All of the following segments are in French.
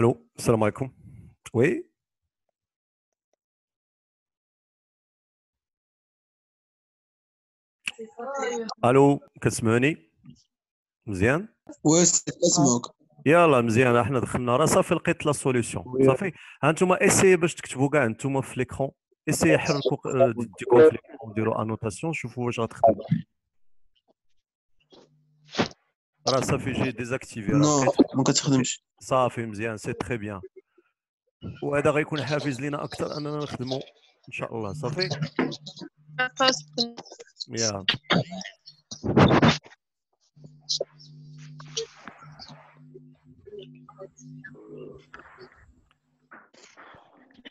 ألو السلام عليكم. وي. ألو كتسمعوني؟ مزيان؟ واش اسمعك يلا مزيان إحنا دخلنا راه صافي لقيت لا سوليسيون صافي؟ ها أنتم اسي باش تكتبوا كاع أنتم في ليكرون اسي حركوا ديكم في ليكرون ديروا انوتاسيون شوفوا واش غتخدم. راه صافي جي ديزاكتيفي راه نو ما كتخدمش. صافي مزيان سي تري بيان وهذا غيكون حافز لينا أكثر أننا نخدموا إن شاء الله صافي؟ يا.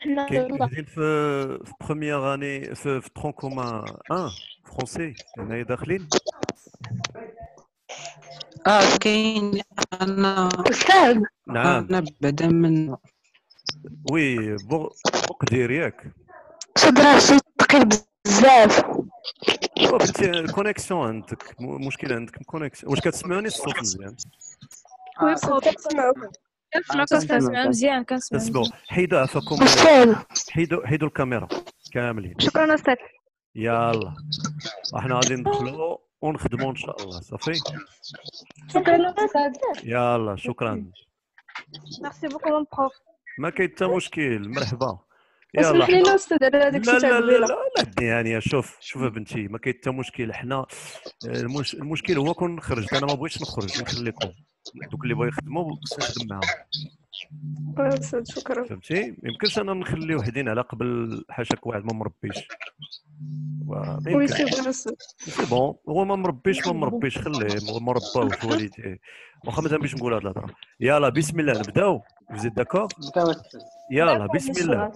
حنا كاين قاعدين في في بروميير اني في في ترون كومان 1 فرونسي هنايا داخلين اه كاين انا استاذ نعم انا بعدا من وي بوغ بوقدير ياك صدرا صوت ثقيل بزاف بنتي كونيكسيون عندك م- مشكل عندك كونيكسيون واش كتسمعني الصوت مزيان وي كنسمعوك كنسمعك كنسمع مزيان كنسمع اسمعوا. مزيان. حيدوا عفاكم حيدوا حيدوا الكاميرا. كاملين. شكرا أستاذ. يلا. إحنا غادي ندخلوا ونخدموا إن شاء الله. صافي؟ شكرا أستاذ. يلا شكرا. ميرسي بوكو بروف ما كاين حتى مشكل. مرحبا. يلا. هذاك لا لا لا لا الدنيا شوف شوف بنتي ما كاين حتى مشكل. حنا المش... المشكل هو كون نخرج. أنا ما بغيتش نخرج نخليكم. دوك اللي بغا يخدموا خصني نخدم معاهم. آه، شكرا. فهمتي؟ ما يمكنش أنا نخلي وحدين على قبل حاشاك واحد ما مربيش. ما وي. سي بون هو ما مربيش ما مربيش خليه. ما مرباوش والديه واخا ما تهمش نقول هاد الهضرة. يلا بسم الله. نبداو؟ فوزيت داكور يلا بسم الله.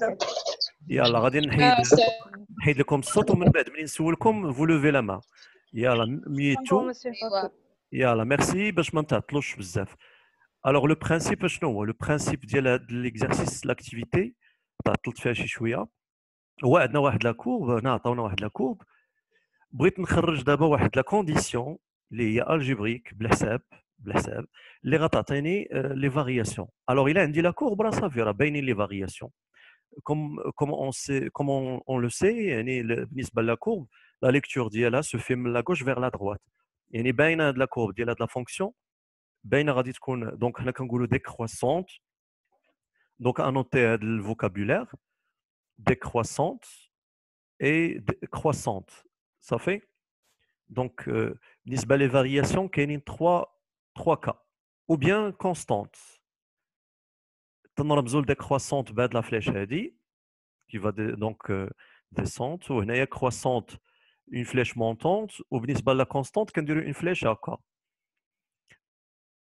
يلا غادي نحيد نحيد لكم الصوت ومن بعد منين نسولكم فو لوفي لا مان يلا ميتو. يلا ميرسي. باش ما نتعطلوش بزاف. الوغ لو برانسيب شنو هو لو برانسيب ديال هاد ليكزارسيس لاكتيفيتي تعطلت فيها شي شويه هو عندنا واحد لا كورب هنا عطاونا واحد لا كورب بغيت نخرج دابا واحد لا كونديسيون اللي هي الجبريك بالحساب بالحساب اللي غتعطيني لي فارياسيون الوغ الا عندي لا كورب راه صافي راه باينين لي فارياسيون comme comme on sait comme on, on le sait يعني ال- بالنسبه لا كورب لا ليكتور ديالها se fait من لا gauche vers la droite يعني باينه هاد لا كورب ديال هاد لا فونكسيون باينه غادي تكون دونك حنا كنقولوا décroissante دونك انوتي هاد الفوكابولير décroissante et dé- croissante صافي دونك euh, بالنسبه لي فارياسيون كاينين 3 3 cas ou bien constante تنرمزوا لديكرواسونت بهاد لا فليش هادي qui va dé- donc euh, descendre وهنايا croissante une flèche montante وبالنسبه لا كونستانت كنديروا une flèche هكا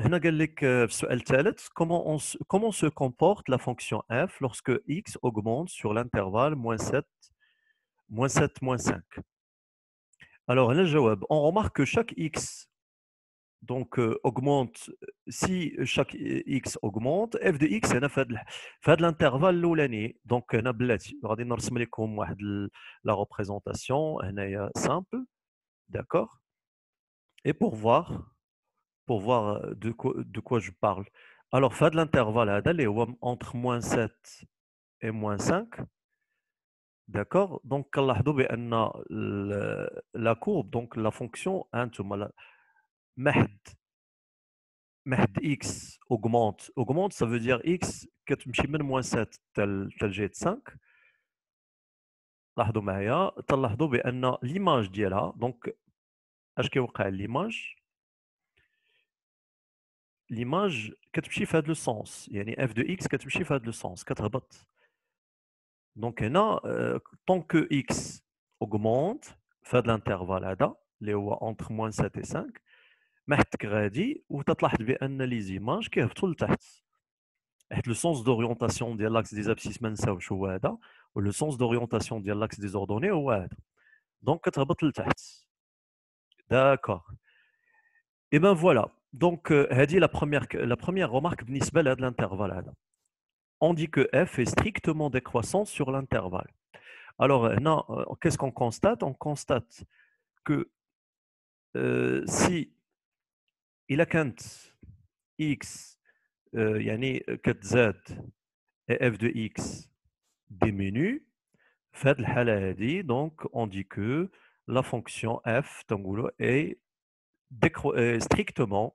هنا قال لك آه، في السؤال الثالث comment on se- comment se comporte la fonction f lorsque x augmente sur l'intervalle moins 7 moins 7 moins 5 alors هنا الجواب on remarque que chaque x donc euh, augmente si chaque x augmente f de x هنا في هذا الح- في هذا الانترفال الاولاني دونك هنا بلاتي غادي نرسم لكم واحد لا ريبريزونطاسيون هنايا سامبل d'accord et pour voir pour voir euh, de quoi, de quoi je parle alors في هذا الانترفال هذا اللي هو entre moins 7 et moins 5 d'accord donc كنلاحظوا بان ال- la courbe donc la fonction هانتوما لا- محد محد x augmente augmente ça veut dire x كتمشي من moins 7 تل تلجيت 5 لاحظوا معايا تلاحظوا بان ليماج ديالها دونك اش كيوقع ليماج ليماج كتمشي في هذا لو سونس يعني اف دو اكس كتمشي في هذا لو سونس كتهبط دونك هنا طون كو اكس augmente fait l'intervalle entre moins 7 et 5 محتك غادي وتتلاحظ بان لي زيماج كيهبطوا لتحت حيت لو سونس دوريونتاسيون ديال لاكس دي زابسيس ما نساوش هو هذا ولو سونس دوريونتاسيون ديال لاكس دي زوردوني هو هذا دونك كتهبط لتحت داكور اي بان فوالا دونك هذه لا بروميير لا بروميير رومارك بالنسبه لهذا الانترفال هذا on dit que f est strictement décroissant sur l'intervalle. Alors, qu'est-ce qu'on constate On constate que euh, si il a quand x يعني كتزاد f de x diminue في هذه الحالة هذه donc on dit que la fonction f تنقولوا est strictement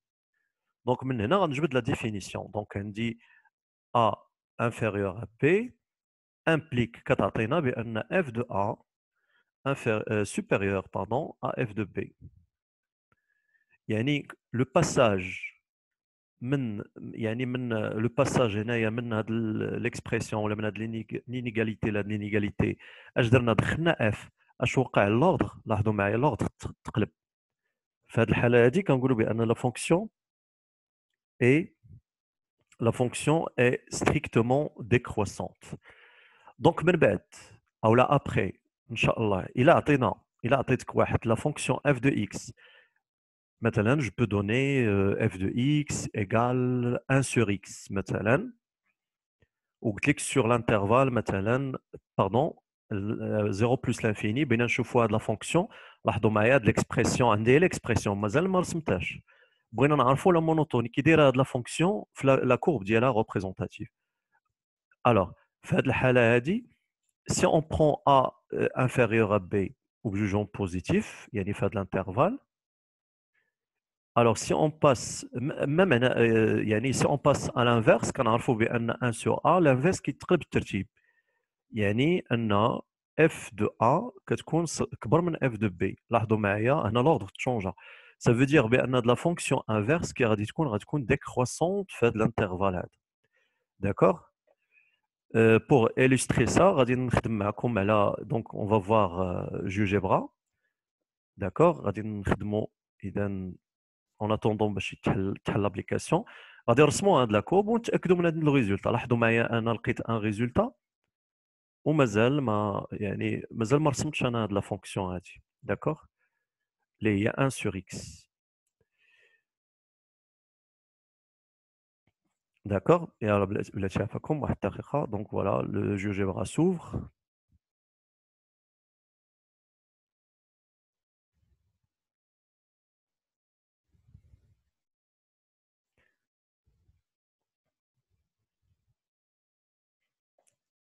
دونك من هنا غنجبد لا ديفينيسيون دونك عندي ا انفيريور ا بي امبليك كتعطينا بان اف دو ا supérieur pardon à f de b يعني لو باساج من يعني من لو باساج هنايا من هاد ليكسبرسيون ولا من هاد لينيغاليتي لهاد لينيغاليتي اش درنا دخلنا اف اش وقع لوردر لاحظوا معايا لوردر تقلب في هاد الحاله هادي كنقولوا بان لا فونكسيون et la fonction est strictement décroissante. Donc, après, il a atteint, il a atteint la fonction f de x. Maintenant, je peux donner euh, f de x égale 1 sur x. Maintenant, ou clique sur l'intervalle, maintenant, pardon, euh, 0 plus l'infini, bien, je vois de la fonction, de l'expression, l'expression, mais elle, l'expression, بغينا نعرفوا لا مونوتوني كي دايره هذه لا فونكسيون في لا كورب ديالها ريبريزونتاتيف. الوغ في هذه الحاله هذه si on prend a inférieur à b وبجوجهم بوزيتيف يعني في هذا الانترفال alors, si on passe, même يعني si on passe à l'inverse, كنعرفوا بأن 1 sur A, l'inverse كيتقلب بالترتيب. يعني أن f de A كتكون كبر من f de B. لاحظوا معايا هنا l'ordre تشونجا. Ça veut dire بأن هاد la fonction inverse qui غادي تكون غادي تكون décroissante في هاد l'intervalle هذا. D'accord euh, Pour illustrer ça, غادي نخدم معكم على donc on va voir euh, GeoGebra. D'accord غادي نخدموا إذا en attendant باش يتحل تحل لابليكاسيون غادي نرسموا هاد لاكوب ونتاكدوا من هاد الريزولتا لاحظوا معايا انا لقيت ان ريزولتا ومازال ما يعني مازال ما رسمتش انا هاد لا فونكسيون هادي داكوغ les 1 sur x. D'accord? Et alors, bah, donc voilà, le GeoGebra s'ouvre.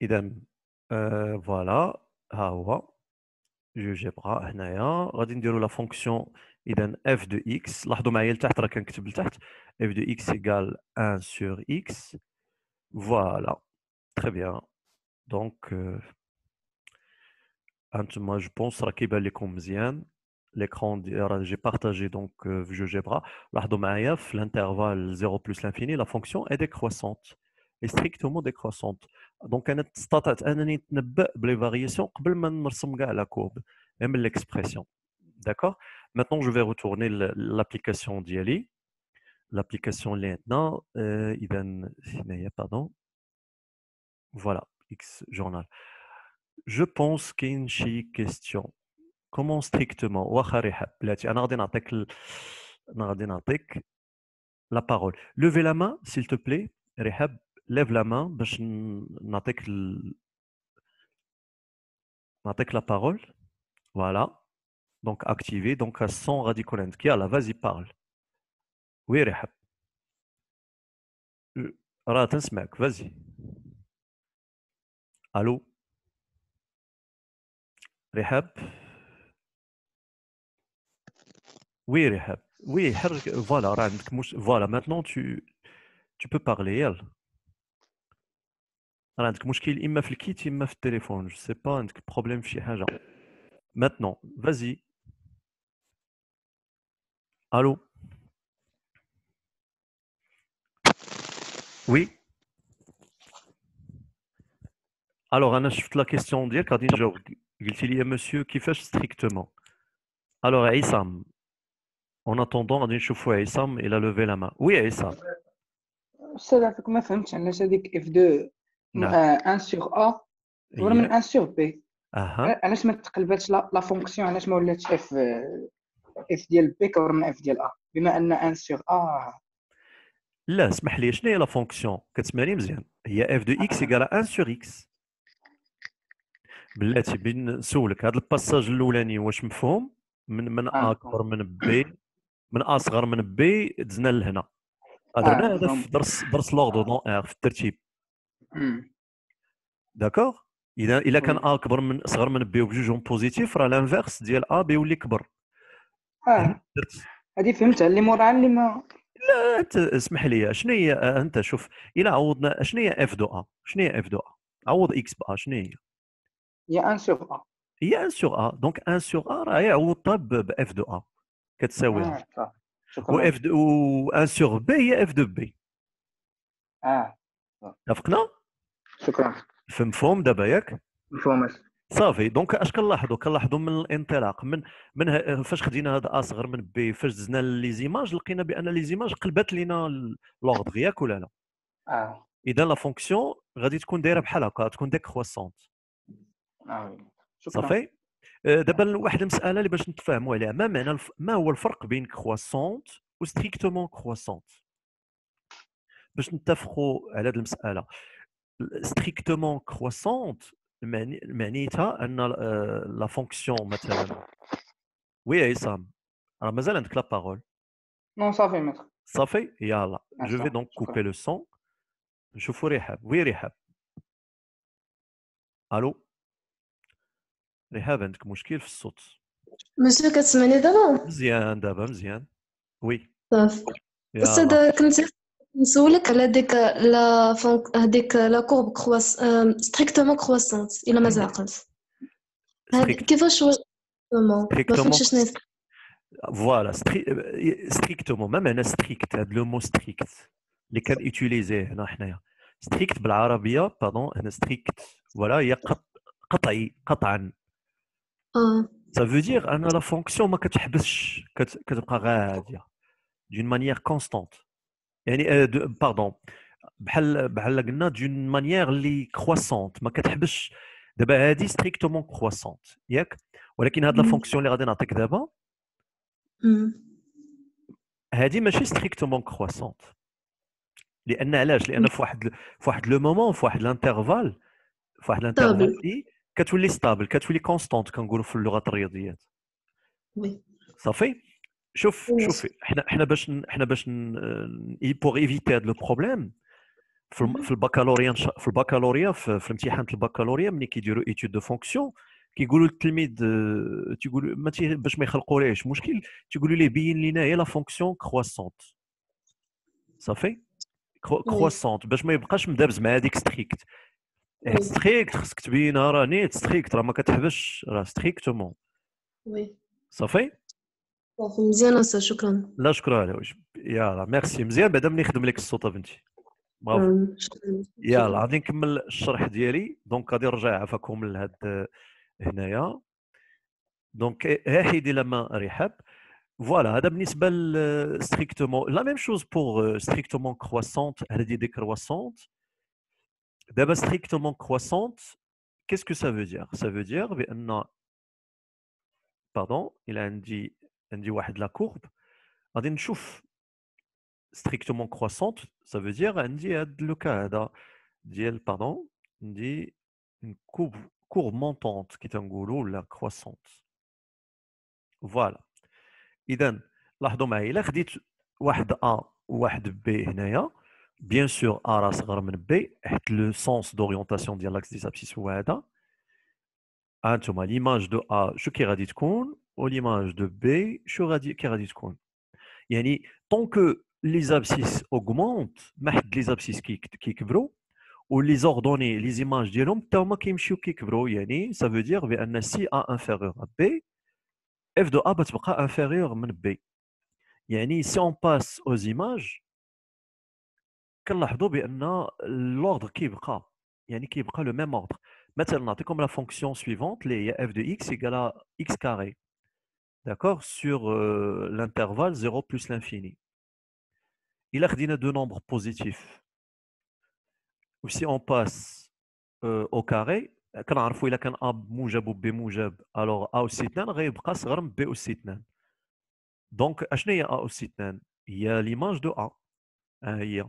Idem. Euh, voilà. Ah, ouais. آه فوالا ها هو جيبرا هنايا غادي نديرو لا فونكسيون اذا اف دو اكس لاحظوا معايا لتحت راه كنكتب لتحت اف دو اكس ايكال 1 سور اكس فوالا تري بيان دونك هانتوما جو بونس راه كيبان لكم مزيان l'écran راه جي بارطاجي دونك في جيبرا لاحظوا معايا في الانترفال 0 بلس لانفيني لا فونكسيون اي décroissante est strictement décroissante. Donc, elle les variations la courbe, même l'expression. D'accord? Maintenant, je vais retourner l'application d'Yali. L'application maintenant, euh, pardon. Voilà, X journal. Je pense qu'il y a une question. Comment strictement la parole. Levez la main, s'il te plaît, Rehab lève la main باش نعطيك ال... نعطيك la parole voilà donc activé donc son غادي يكون عندك يلا vas-y parle وي رحاب راه تنسمعك vas-y الو رحاب Oui, Rehab. Oui, voilà, voilà, maintenant tu, tu peux parler. يلا. راه عندك مشكل اما في الكيت اما في التليفون جو سي با عندك بروبليم في شي حاجه maintenant vas-y allô oui alors انا شفت لا كيستيون ديالك غادي نجاوب قلتي لي مسيو كيفاش ستريكتومون alors عصام en attendant غادي نشوفوا عصام il a levé la main oui عصام استاذ عفاك ما فهمتش علاش هذيك اف 2 1 سور ا ولا من 1 سور بي أها علاش ما تقلباتش لا فونكسيون علاش ما ولاتش اف اف ديال بي كبر من اف ديال ا بما أن 1 سور ا لا اسمح لي شنو هي لا فونكسيون كتسمعني مزيان. هي اف دو إكس ايكال 1 سور إكس بلاتي بين نسولك هذا الباساج الأولاني واش مفهوم؟ من من آه. ا أكبر من بي من ا صغر من بي دزنا لهنا. هضرنا آه، هذا مفهوم. في درس درس لوردو ار في الترتيب. داكوغ اذا الا كان. ا اكبر من صغر من بي وبجوجهم بوزيتيف راه لانفيرس ديال ا بيولي كبر آه هذه فهمتها اللي موراها اللي ما لا انت اسمح لي شنو هي انت شوف إلى عوضنا شنو هي اف دو ا شنو هي اف دو ا عوض إكس با شنو هي هي 1 سور ا هي 1 سور ا دونك 1 سور ا راه يعوضها باف دو ا صافي و اف و 1 سور بي هي اف دو بي آه اتفقنا شكرا. فمفهوم دابا ياك؟ مفهوم صافي دونك اش كنلاحظوا؟ كنلاحظوا من الانطلاق من من فاش خدينا هذا اصغر من بي فاش دزنا لي زيماج لقينا بأن لي زيماج قلبات لينا لوردغ ياك ولا لا؟ آه. اذا لا فونكسيون غادي تكون دايرة بحال هكا تكون ديكروسونت آه. وي. شكرا. صافي. آه، دابا واحد المسألة اللي باش نتفاهموا عليها ما معنى الف... ما هو الفرق بين كرواسونت و ستريكتومون كرواسونت؟ باش نتفقوا على هذه المسألة. ستريكتومون كرواسونت معني... معنيتها ان آه، لا فونكسيون مثلا وي يا عصام راه مازال عندك لا بارول نو صافي متر صافي يلا Ah, جو في ça, دونك شكراً. كوبي لو سون نشوفوا رحاب وي رحاب الو رحاب عندك مشكل في الصوت مسيو كتسمعني دابا مزيان دابا مزيان وي صافي يلا استاذ كنت نسولك على ديك لا فونك هذيك لا كورب كروس ستريكتومون كروسونت الا مازال عقلت هاد- strict- كيفاش واش ما Strictement. فهمتش شنو هي فوالا ستريكتومون ما معنى ستريكت هذا لو مو ستريكت اللي كان يوتيليزيه هنا حنايا ستريكت بالعربيه باردون هنا ستريكت فوالا هي قط- قطعي قطعا اه Ça veut dire ان لا فونكسيون ما كتحبسش كت- كتبقى غاديه دون مانيير كونستانت يعني باردون بحال بحال قلنا دون مانيير اللي كرواسونت ما كتحبسش دابا هذه ستريكتومون كرواسونت ياك؟ ولكن هاد لا. فونكسيون اللي غادي نعطيك دابا. هذه ماشي ستريكتومون كرواسونت لأن علاش؟ لأن في واحد في واحد لو مومون في واحد لانترفال في واحد لانترفال اي كتولي ستابل كتولي كونستانت كنقولوا في اللغة الرياضيات. وي. صافي؟ شوف Oui. شوف إحنا إحنا باش إحنا باش بور ايفيتي هذا لو بروبليم في البكالوريا في البكالوريا في, امتحان البكالوريا ملي كيديروا ايتود دو فونكسيون كيقولوا للتلميذ تيقولوا ما باش ما يخلقوليش مشكل تيقولوا ليه بين لينا هي لا فونكسيون كرواسونت صافي كرواسونت باش ما يبقاش مدابز مع هذيك ستريكت Oui. ستريكت خصك تبينها راه نيت ستريكت راه ما كتحبسش راه ستريكتومون صافي مزيان استاذ شكرا لا شكرا على وجه يلا ميرسي مزيان بعدا ملي نخدم لك الصوت بنتي برافو أم، شكرا يلا غادي نكمل الشرح ديالي دونك غادي نرجع عفاكم لهاد هنايا دونك ها حيدي لما رحاب فوالا هذا بالنسبه ستريكتومون لا ميم شوز بور ستريكتومون كرواسونت هذه دي كرواسونت دابا ستريكتومون كرواسونت كيس كو سا فو دير سا فو دير بان باردون الى عندي عندي واحد لا كورب غادي نشوف ستريكتومون كرواسونت سا فو دير عندي هاد لو كا هذا ديال باردون عندي une courbe courbe montante كي تنقولوا ولا كرواسونت فوالا اذا لاحظوا معايا الا خديت واحد ا وواحد بي هنايا بيان سور ا راه صغر من بي حيت لو سونس دوريونتاسيون ديال لاكس ديس ابسيس هو هذا ها انتما ليماج دو ا شو كي غادي تكون ou l'image de B, شو غادي كي غادي تكون يعني tant que les abscisses augmentent ما حد les abscisses كي كيكبروا و les ordonnées les images ديالهم حتى هما كيمشيو كيكبروا يعني ça veut dire بان si A inférieur à B f de A بتبقى inférieur من B يعني si on passe aux images كنلاحظوا بان l'ordre كيبقى يعني كيبقى le même ordre مثلا نعطيكم la fonction suivante اللي هي f de x égale à x carré d'accord sur euh, l'intervalle 0 plus l'infini il a deux nombres positifs si on passe euh, au carré كنعرفوا الا كان a موجب و b موجب alors a aussi 2 غيبقى صغر من b aussi 2 دونك اشنو هي a aussi 2 هي ليماج دو a ها هي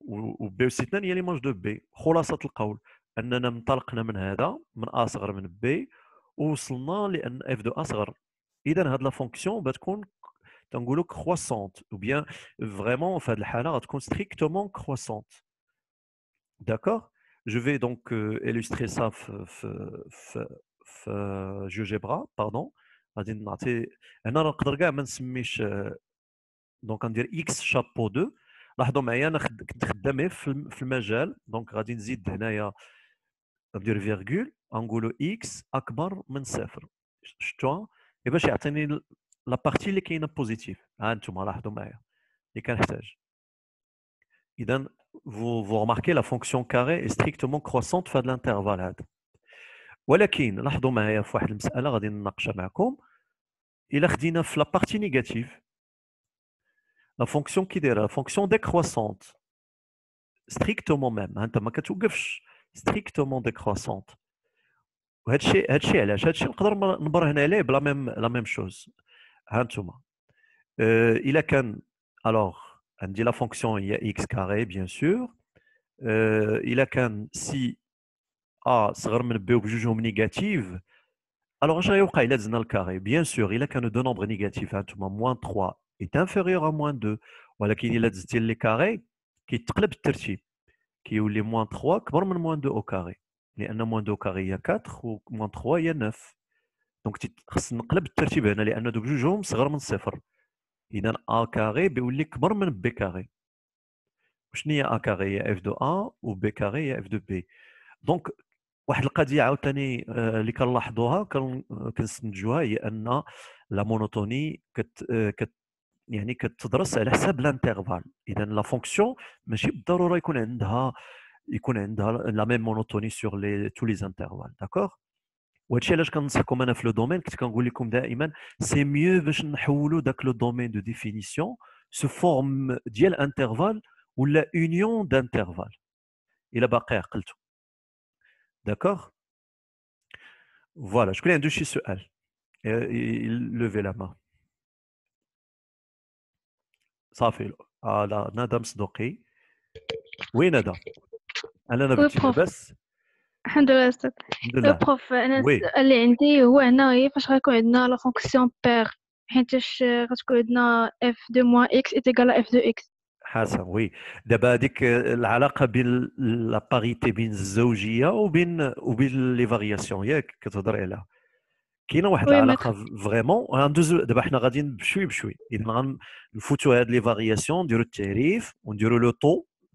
و b aussi 2 هي ليماج دو b خلاصه القول اننا انطلقنا من هذا من a صغر من b ووصلنا لان f دو a صغر اذا هاد لا فونكسيون بتكون تنقولوا كروسونت ou bien vraiment في هذه الحاله غتكون strictement croissante d'accord je vais donc euh, illustrer ça في GeoGebra pardon غادي نعطي هنا نقدر كاع ما نسميش دونك غندير اكس شابو 2 لاحظوا معايا انا كنت خدام في المجال دونك غادي نزيد هنايا ندير فيرغول غنقولوا اكس اكبر من صفر شفتوا باش يعطيني لا بارتي اللي كاينه بوزيتيف ها انتم لاحظوا معايا اللي كنحتاج اذا vous, vous remarquez la fonction carré est strictement croissante في هذا الانترفال هذا ولكن لاحظوا معايا في واحد المساله غادي نناقشها معكم الا خدينا في لا بارتي نيجاتيف لا فونكسيون كي دايره لا فونكسيون ديكروسونت ستريكتومون ميم انت ما كتوقفش ستريكتومون ديكروسونت وهذا الشيء هذا الشيء علاش هذا الشيء نقدر نبرهن عليه بلا ميم لا ميم شوز ها انتم الا كان الوغ عندي لا فونكسيون هي اكس كاري بيان سور الا كان سي ا صغر من بي وبجوجهم نيجاتيف الوغ اش غيوقع الا دزنا الكاري بيان سور الا كانوا دو نومبر نيجاتيف هانتوما موان 3 est inférieur à moins 2 ولكن الا دزتي لي كاري كيتقلب الترتيب كيولي موان 3 كبر من موان 2 او كاري لأن موان 2 كاري هي 4 و موان 3 هي 9 دونك خص نقلب الترتيب هنا لأن دوك جوجهم صغر من صفر. اذا ا كاري بيولي كبر من بي كاري. شنو هي ا كاري؟ هي اف دو ا و بي كاري هي اف دو بي دونك واحد القضية عاوتاني آه، اللي كنلاحظوها كنستنتجوها هي أن لا مونوتوني كت, كت يعني كتدرس على حساب الانترفال. اذا لا فونكسيون ماشي بالضرورة يكون عندها يكون عندها لا ميم مونوتوني سور لي تو لي انترفال داكوغ وهادشي علاش كنصحكم انا في لو دومين كنت كنقول لكم دائما سي ميو باش نحولوا داك لو دومين دو ديفينيسيون سو فورم ديال انترفال ولا اونيون دانترفال الا باقي عقلتو داكوغ فوالا شكون عنده شي سؤال لوفي لا مان صافي على ندى مصدوقي وين ندى أنا نبتي بس. الحمد لله أستاذ. بروف أنا اللي عندي هو هنا هي فاش غيكون عندنا لا فونكسيون بير حيتاش غتكون عندنا اف دو موان إكس ايتيكال اف دو إكس حسن وي. دابا هذيك العلاقة بين لا باريتي بين الزوجية وبين وبين لي فارياسيون ياك كتهضري عليها. كاينة واحد العلاقة فريمون غندوزو دابا حنا غاديين بشوي بشوي. اذا غنفوتوا هاد لي فارياسيون نديرو التعريف ونديرو لو طو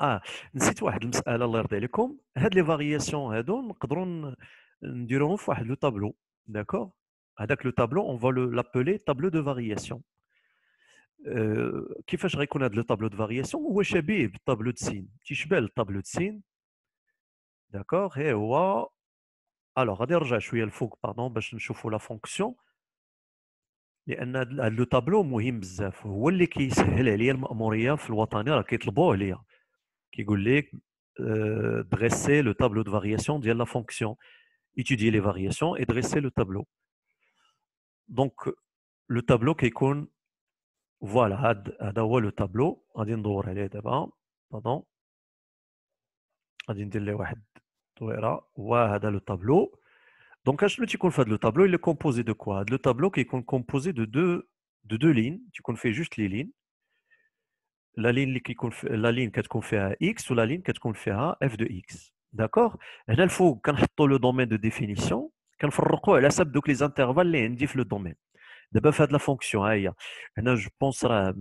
آه نسيت واحد المسألة الله يرضي عليكم. هاد لي فارياسيون هادو نقدروا نديروهم في واحد لو تابلو داكوغ هذاك لو تابلو اون فوا لابيلي تابلو دو فارياسيون كيفاش غيكون هذا لو تابلو دو فارياسيون هو شبيه بالطابلو دو سين تيشبه الطابلو دو سين داكوغ هي هو الوغ غادي نرجع شوية الفوق باردون باش نشوفوا لا فونكسيون لأن هذا لو تابلو مهم بزاف. هو اللي كيسهل عليا المأمورية في الوطني راه كيطلبوه عليا. كيقول لك dresser le tableau de variation de la fonction étudier les variations et dresser le tableau donc le tableau qui est voilà هذا هو le tableau غادي ندور عليه دابا pardon غادي ندير ليه واحد طويره وهذا le tableau donc اشنو تيكون في هذا le tableau il est composé de quoi le tableau qui est composé de deux de deux lignes تيكون فيه juste les lignes la ligne اللي كيكون la ligne كتكون فيها x la ligne كتكون فيها f de x d'accord هنا الفوق كنحطوا le domaine de définition كنفرقوا على حسب دوك les intervalles اللي عندي في le domaine دابا في هاد لا فونكسيون ها هي هنا جو بونس راه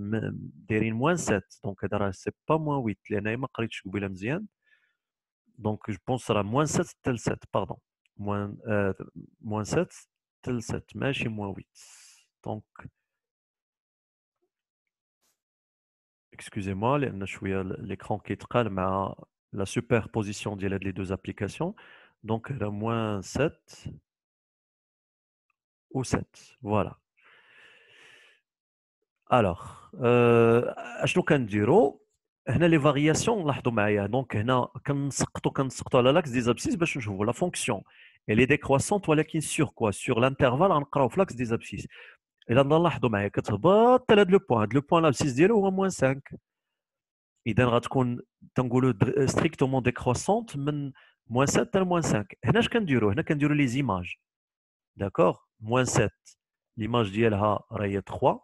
دايرين موان 7 دونك هذا راه سي با موان 8 لان ما قريتش قبيله مزيان دونك جو بونس راه موان 7 تل 7 باردون موان موان 7 تل 7 ماشي موان 8 دونك اكسكوزي موا لان شويه ليكرون كيتقال مع لا سوبربوزيسيون ديال هاد لي دوز ابليكاسيون دونك موان 7 ou 7 voilà alors اشنو كنديروا هنا لي فارياسيون لاحظوا معايا دونك هنا كنسقطوا كنسقطوا على لاكس دي زابسيس باش نشوفوا لا فونكسيون elle est décroissante ولكن sur quoi sur l'intervalle غنقراو في لاكس دي زابسيس الا نلاحظوا معايا كتهبط حتى لهاد لو بوان هاد لو بوان لابسيس ديالو هو موان 5 اذا غتكون تنقولوا ستريكتومون ديكروسونت من موان 7 حتى موان 5 هنا اش كنديروا هنا كنديروا لي زيماج داكوغ موان 7 ليماج ديالها راهي 3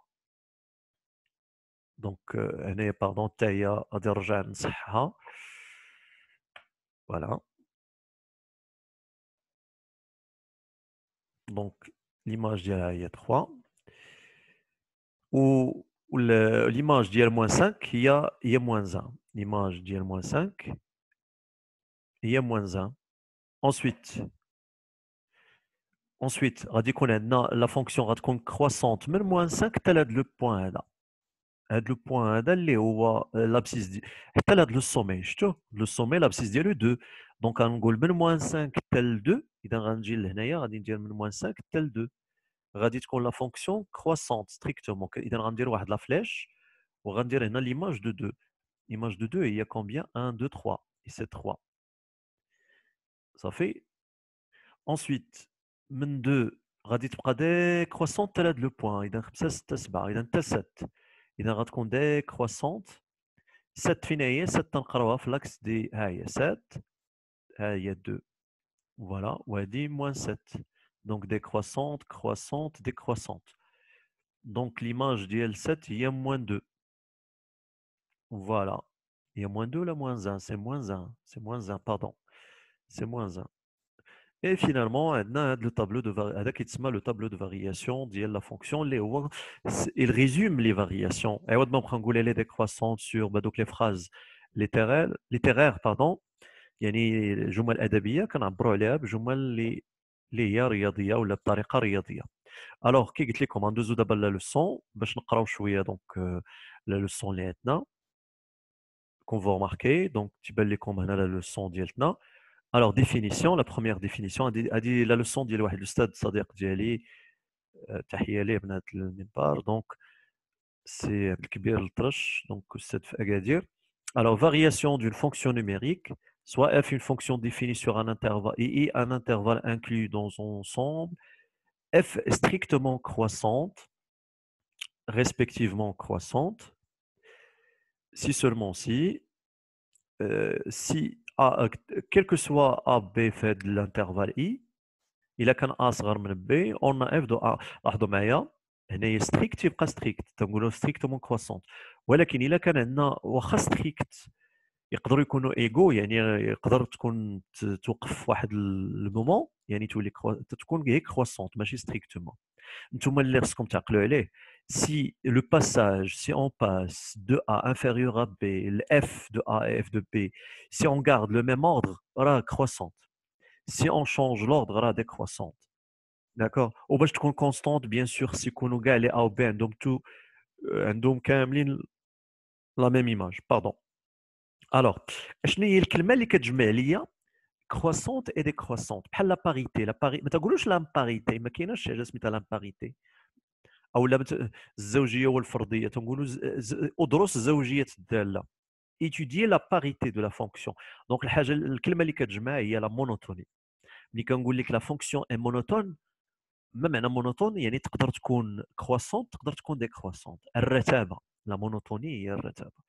دونك هنايا باردون حتى هي غادي نرجع نصحها فوالا دونك ليماج ديالها هي 3 و l'image ديال موان 5 هي هي موان 1 l'image ديال موان 5 هي موان 1 ensuite ensuite غادي يكون عندنا لا فونكسيون غتكون كروسونت من موان 5 حتى لهاد لو بوان هذا هاد لو بوان هذا اللي هو لابسيس دي حتى لهاد لو سومي شفتو لو سومي لابسيس ديالو 2 دونك غنقول من موان 5 حتى ل 2 اذا غنجي لهنايا غادي ندير من موان 5 حتى ل 2 غادي تكون لا فونكسيون كروسونت ستريكتومون اذا غندير واحد لا فليش وغندير هنا ليماج دو 2 ليماج دو 2 هي كومبيان 1 2 3 et c'est 3 صافي ensuite من 2 غادي تبقى ديكروسونت حتى لهاد لو بوان اذا 5 6 7 اذا حتى 7 اذا غتكون ديكروسونت 7 فين هي 7 تنقراوها في لاكس دي ها هي 7 ها هي 2 فوالا وهادي موان 7 دونك ديكروسونت كروسونت ديكروسونت دونك ليماج ديال 7 هي موان 2 فوالا هي موان 2 ولا موان 1 سي موان 1 سي موان 1 باردون سي موان 1 Et finalement, le tableau de le tableau de variation de la fonction, il résume les variations. Et on peut les décroissantes sur donc les phrases littéraires, littéraires pardon. يعني جمل أدبية كنعبروا عليها بجمل اللي اللي هي رياضية ولا بطريقة رياضية. Alors كي قلت لكم غندوزو دابا لا لوسون باش نقراو شوية دونك لا لوسون اللي عندنا. كون فو remarquer donc تيبان لكم هنا لا لوسون ديالتنا. Alors, définition, la première définition, a dit la leçon de le stade Sadiq Djali, تحية بنات المنبر donc c'est الكبير الطرش donc c'est Agadir. Alors, variation d'une fonction numérique, soit f une fonction définie sur un intervalle et un intervalle inclus dans son ensemble, f est strictement croissante, respectivement croissante, si seulement si, euh, si A, quel que soit A, B fait de l'intervalle I, il a qu'un A صغر من B, on a F de A. لاحظوا معايا هنا هي ستريكت يبقى ستريكت تنقولوا ستريكتومون كروسونت ولكن الا كان عندنا واخا ستريكت يقدروا يكونوا ايغو يعني يقدر تكون توقف في واحد المومون يعني تولي تكون هي كروسونت ماشي ستريكتومون نتوما اللي خصكم تعقلوا عليه si le passage, si on passe de A inférieur à B, le F de A et F de B, si on garde le même ordre, sera croissante. Si on change l'ordre, sera décroissante. D'accord Ou bien je constante, bien sûr, si on les A ou B, donc tout, donc la même image. Pardon. Alors, شنو هي الكلمه اللي كتجمع ليا croissante et décroissante بحال la parité la parité ما تقولوش l'imparité ما كايناش حاجه سميتها l'imparité او الزوجيه والفرضيه تنقولوا ادرس زوجيه الداله ايتوديي لا باريتي دو لا فونكسيون دونك الحاجه الكلمه اللي كتجمع هي لا مونوتوني ملي كنقول لك لا فونكسيون اي مونوتون ما معنى مونوتون يعني تقدر تكون كرواسونت تقدر تكون ديكرواسونت الرتابه لا مونوتوني هي الرتابه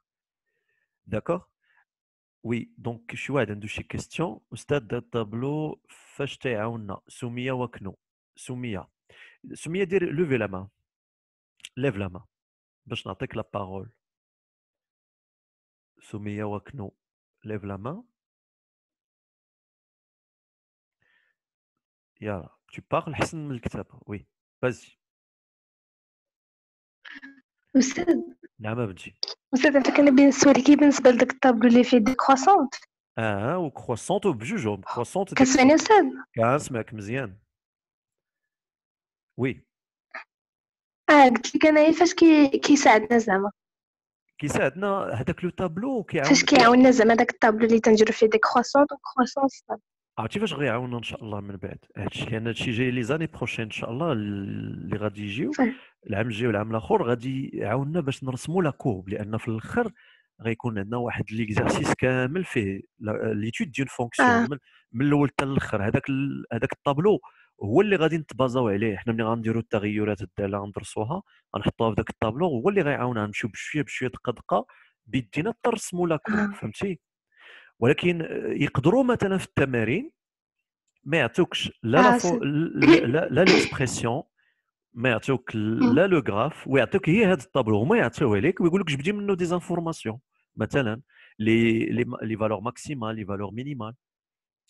داكوغ وي دونك شي واحد عنده شي كيستيون استاذ دا الطابلو فاش تيعاوننا سميه وكنو سميه سميه دير لوفي لا مان ليف لا مان باش نعطيك لا بارول سميه وكنو ليف لا مان يلا tu parles حسن من الكتاب وي فازي استاذ نعم بنتي. أستاذ انت كان بين السؤال كي بالنسبة لداك الطابلو اللي فيه دي كرواسونت آه وكرواسونت بجوجهم. كرواسونت كتسمعني أستاذ كنسمعك مزيان. وي. آه قلت لك أنايا فاش كي كيساعدنا زعما. كيساعدنا هذاك لو تابلو كيعاون فاش كيعاوننا زعما داك الطابلو اللي تنديرو فيه دي كرواسونت وكرواسونت عرفتي فاش غيعاوننا إن شاء الله من بعد. هادشي كان هادشي جاي لي زاني بروشين إن شاء الله اللي غادي يجيو. العام الجاي والعام الآخر غادي يعاوننا باش نرسموا لا كورب لأن في الآخر غيكون عندنا واحد ليكزارسيس كامل فيه ليتود ديال فونكسيون آه. من الأول حتى الآخر هذاك هذاك الطابلو هو اللي غادي نتبازاو عليه حنا ملي غنديروا التغيرات ديالها غندرسوها غنحطوها في ذاك الطابلو هو اللي غيعاوننا نمشيو بشوية بشوية دقه دقه بيدينا ترسموا لا كورب آه. فهمتي ولكن يقدروا مثلا في التمارين ما يعطوكش لا آه لا لا ليكسبرسيون ما يعطوك لا لو غراف ويعطوك هي هذا الطابلو هما يعطيوه لك ويقول لك جبدي منه دي زانفورماسيون مثلا لي لي فالور ماكسيمال لي فالور مينيمال.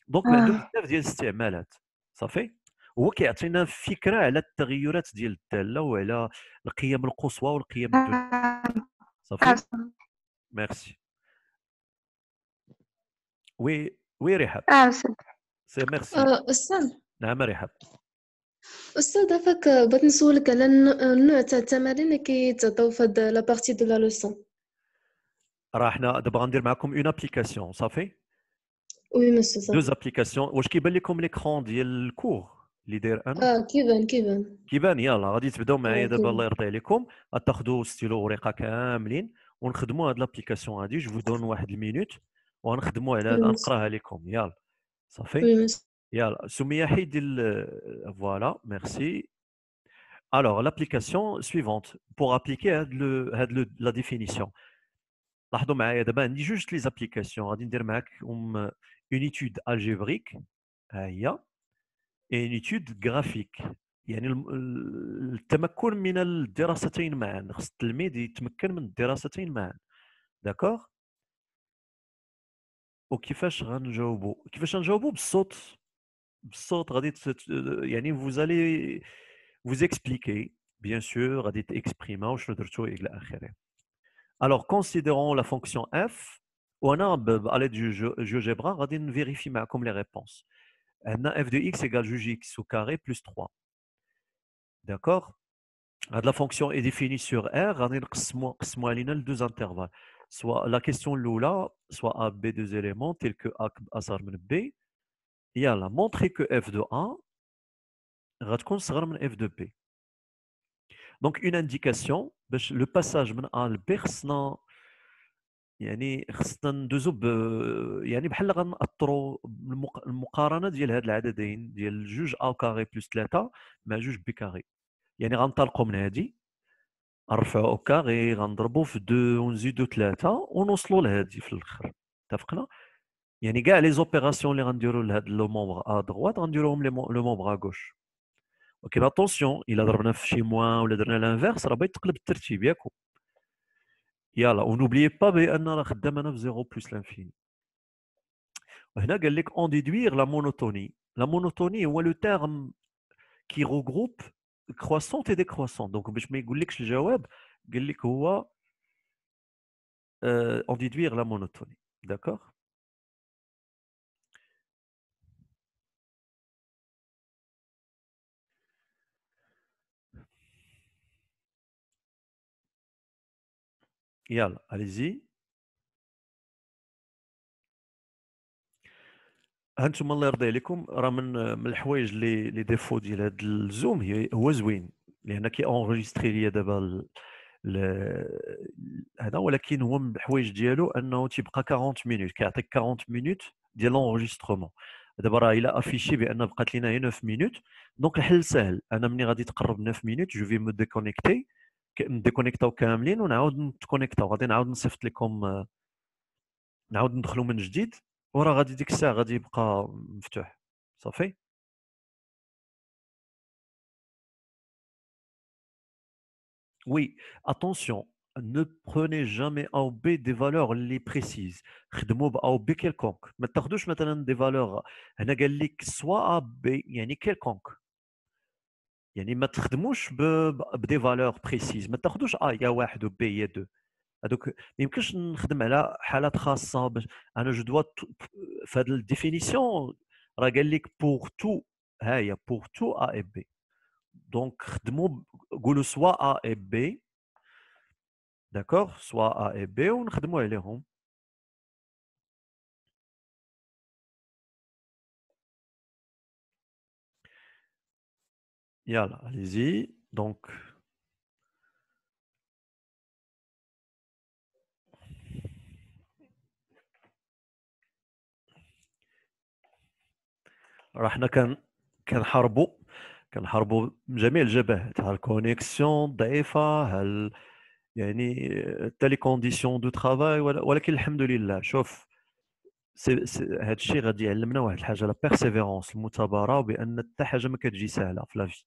دونك عنده بزاف ديال الاستعمالات صافي؟ هو كيعطينا فكرة على التغيرات ديال الداله وعلى القيم القصوى والقيم الدنيا صافي؟ ميرسي. وي وي رحاب آه أستاذ سي ميرسي. أستاذ. نعم رحاب أستاذ عفاك بغيت نسولك على النوع تاع التمارين اللي كيتعطاو في هاد لا بارتي دو لا لوسون راه حنا دابا غندير معكم اون ابليكاسيون صافي؟ وي مسيو صافي دوز ابليكاسيون واش كيبان لكم ليكرون ديال الكور اللي داير أنا؟ آه كيبان كيبان. كيبان يلا غادي تبداو معايا دابا الله يرضي عليكم. غتاخذوا ستيلو ورقه كاملين ونخدموا هاد لابليكاسيون هادي. جو دون واحد المينوت وغنخدموا على نقراها لكم. يلا صافي؟ وي مسيو يلا سميه حيد فوالا ميرسي Alors, l'application suivante, pour appliquer le, le, la définition. لاحظوا معايا دابا عندي جوج لي زابليكاسيون غادي ندير معاكم اون ايتود الجبريك ها هي اون ايتود غرافيك يعني التمكن من الدراستين معا خص التلميذ يتمكن من الدراستين معا داكوغ وكيفاش غنجاوبوا كيفاش غنجاوبوا بالصوت بالصوت غادي يعني vous allez vous expliquer bien sûr غادي تاكسبريما واش درتو الى اخره alors considérons la fonction f وانا à l'aide du GeoGebra غادي نفيريفي معكم les réponses عندنا f de x égale juge x au carré plus 3 d'accord هاد la fonction est définie sur R غادي نقسموا نقسموها لينا لدوز انترفال soit la question الاولى soit a b deux éléments tels que a اصغر من b يلا montrer que f de A غتكون صغر من f de B donc une indication باش le passage من A ل B خصنا يعني خصنا ندوزو ب يعني بحال غنأثروا المقارنة ديال هاد العددين ديال جوج أ كاري بلس 3 مع جوج بي كاري. يعني غنطلقوا من هادي نرفعوا أو كاري غنضربوا في 2 ونزيدوا 3 ونوصلوا لهادي في الآخر. اتفقنا؟ يعني كاع لي زوبيراسيون اللي غنديروا لهاد لو مومبر ا دغوات غنديروهم لو مومبر ا غوش ولكن اتونسيون الا ضربنا في شي موان ولا درنا لانفيرس راه بغيت تقلب الترتيب ياكو يلا ونوبليي با بان راه خدام انا في زيرو بلس لانفيني وهنا قال لك اون ديدوير لا مونوتوني لا مونوتوني هو لو تيرم كي روغروب كرواسونت اي ديكرواسونت دونك باش ما يقولكش الجواب قال لك هو اون ديدوير لا مونوتوني داكوغ يلا أليزي؟ هانتوما الله يرضي عليكم راه من من الحوايج اللي لي ديفو ديال هذا الزوم هو زوين لأن كي اونغيستري ليا دابا هذا ولكن هو من الحوايج ديالو أنه تيبقى 40 مينوت كيعطيك 40 مينوت ديال لونغيسترومون دابا راه إلا افيشي بأن بقات لينا هي 9 مينوت دونك الحل سهل أنا ملي غادي تقرب 9 مينوت جو في مو ديكونيكتي نديكونيكتاو كاملين ونعاود نتكونيكتاو غادي نعاود نصيفط لكم نعاود ندخلوا من جديد وراه غادي ديك الساعة غادي يبقى مفتوح صافي Oui, attention, ne prenez jamais A ou B des valeurs les précises. خدموا ب A ou B quelconque. ما تاخذوش مثلا des valeurs هنا قال لك soit A B يعني quelconque. يعني ما تخدموش بدي فالور بريسيز ما تاخذوش آ يا واحد و بي يا دو. هذوك ما يمكنش نخدم على حالات خاصة باش أنا جو دوا في هذه الديفينيسيون راه قال لك بور تو ها بور تو ا اي بي دونك خدموا قولوا سوا ا اي بي داكوغ سوا ا اي بي ونخدموا عليهم. Yalla, allez-y. Donc, رحنا كان كنحاربوا كنحاربوا جميع الجبهات ها الكونيكسيون ضعيفة؟ هل يعني حتى لي كونديسيون دو ترافاي ولكن الحمد لله. شوف هذا الشيء غادي يعلمنا واحد الحاجة لا بيرسيفيرونس المثابرة بأن حتى حاجة ما كتجي سهلة في لافي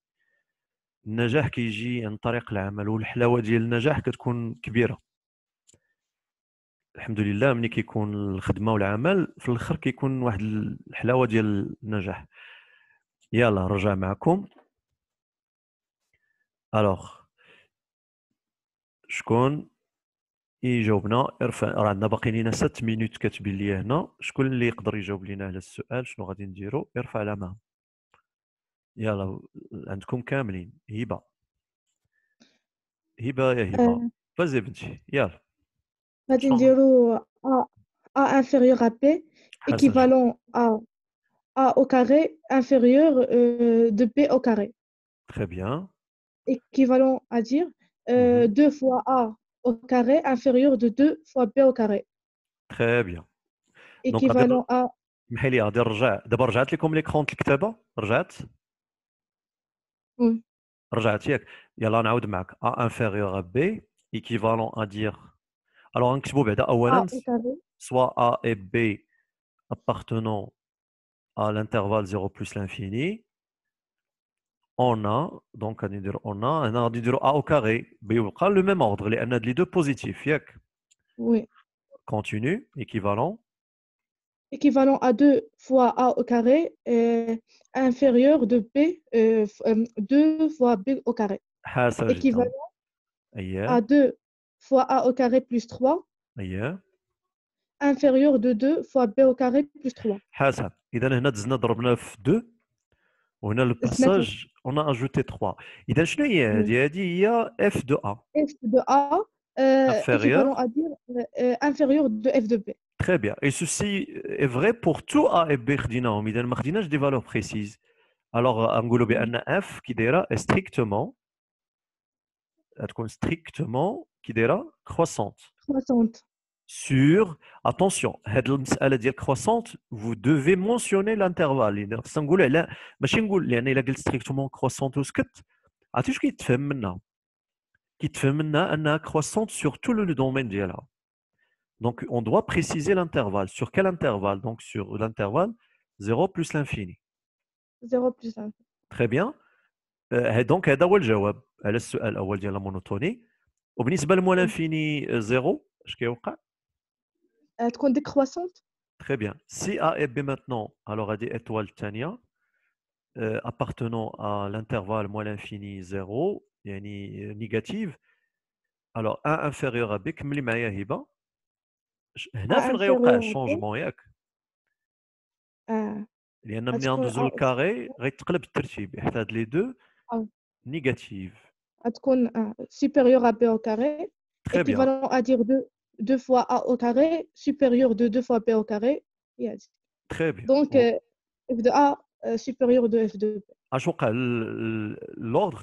النجاح كيجي عن طريق العمل والحلاوة ديال النجاح كتكون كبيرة. الحمد لله ملي كيكون الخدمة والعمل في الآخر كيكون واحد الحلاوة ديال النجاح. يلا رجع معكم. الوغ شكون؟ يجاوبنا ارفع راه عندنا باقي لينا 6 مينوت كتبين لي هنا. شكون اللي يقدر يجاوب لينا على السؤال؟ شنو غادي نديرو؟ ارفع الامام يلا عندكم كاملين هبه هبه يا هبه آه. فازي بنتي يلا غادي نديرو A A inférieur à P حسن équivalent à A au carré inférieur euh, de B au carré. très bien Équivalent à dire euh, Mhm. 2 fois A au carré inférieur de 2 fois B au carré. très bien دونك غادي Équivalent à سمحي لي غادي نرجع دابا رجعت لكم ليكرون الكتابه رجعت Oui. رجعت ياك يلا نعاود معك A inférieur à B équivalent à dire alors نكتبوا بعدا A اولا au carré soit A et B appartenant à l'intervalle 0 plus l'infini on a donc غادي نديرو on a هنا غادي نديرو A au carré بيبقى لو ميم اوردر لان هاد لي دو بوزيتيف ياك Oui. continue équivalent Équivalent à 2 fois A au carré euh, inférieur de B euh, f- euh, 2 fois B au carré. حسن جدا Équivalent à اييه 2 fois A au carré plus 3 اييه inférieur de 2 fois B au carré plus 3. حسن اذا هنا دزنا ضربنا في 2 وهنا الباساج on a ajouté 3 اذا شنو هي Oui. هذه هذه هي اف دو ا F de A euh, Inférieur. équivalent à dire euh, euh, inférieur de F de B. Très bien. Et ceci est vrai pour tout A et B des valeurs précises. Alors, euh, F qui est strictement, strictement, qui croissante. Croissante. Sur, attention, elle dit croissante, vous devez mentionner l'intervalle. Strictement croissante Donc, on doit préciser l'intervalle. Sur quel intervalle Donc, sur l'intervalle 0 plus l'infini. 0 plus 1. Très bien. آه، دونك هذا هو الجواب على السؤال الأول ديال المونوتوني. وبالنسبة لموال انفيني زيرو اش كيوقع؟ Euh, تكون décroissante Très bien. Si A et B maintenant, alors غادي étoile الثانية euh, appartenant à l'intervalle moins l'infini 0 يعني négative alors 1 inférieur à B كملي معايا هبة ش- هنا A فين غيوقع inférieur à B. الشونجمون ياك آه. لان ملي غتكون غندوزو أو- للكاري غيتقلب الترتيب حيت هاد لي دو أو. نيجاتيف تكون آه. supérieur à B au carré équivalent à dire 2, 2 fois A au carré supérieur de 2 fois B au carré. Très bien. Donc, euh, f de A euh, supérieur de f de B. L'ordre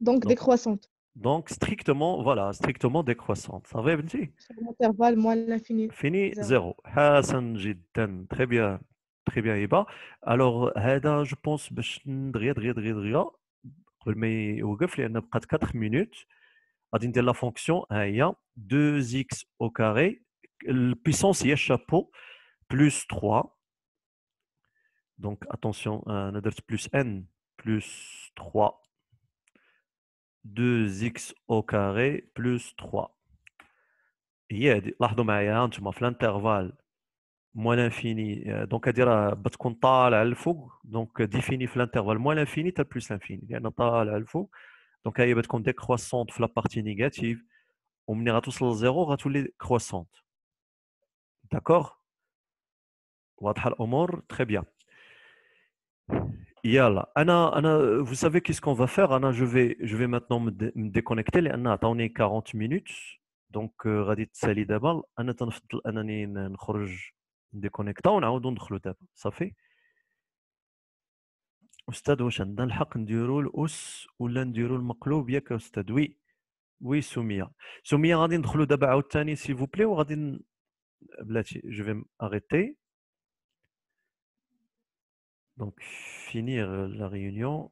Donc, décroissante. Donc, strictement, voilà, strictement décroissante. Ça va, Benti L'intervalle moins l'infini. Fini, zéro. Hassan Jiddan. Très bien. Très bien, Iba. Alors, هذا je pense باش دغيا دغيا دغيا دغيا قبل ما يوقف لان بقات 4 minutes غادي ندير لا فونكسيون ها هي 2x au carré البيسونس هي chapeau plus 3 donc attention انا درت plus n plus 3 2x au carré plus 3 هي هذه لاحظوا معايا انتم في الانترفال moins l'infini donc ادير بتكون طالعه للفوق دونك ديفيني في الانترفال moins l'infini تاع plus l'infini لان طالعه للفوق دونك هي بتكون décroissante في لا بارتي نيجاتيف ومني غتوصل لزيرو غتولي كرواسونت داكوغ واضحه الامور تري بيان Yalla. Anna, Anna, vous savez qu'est-ce qu'on va faire Anna, je vais, je vais maintenant me, dé me déconnecter. Anna, attendez 40 minutes. Donc, غادي تسالي دابا انا تنفضل انني نخرج نديكونيكتا ونعاودو ندخلو دابا صافي استاذ واش عندنا الحق نديرو الاس ولا نديرو المقلوب ياك استاذ وي وي سميه سميه غادي ندخلو دابا عاوتاني سي فو بلي وغادي بلاتي جو في اريتي Donc, finir la réunion.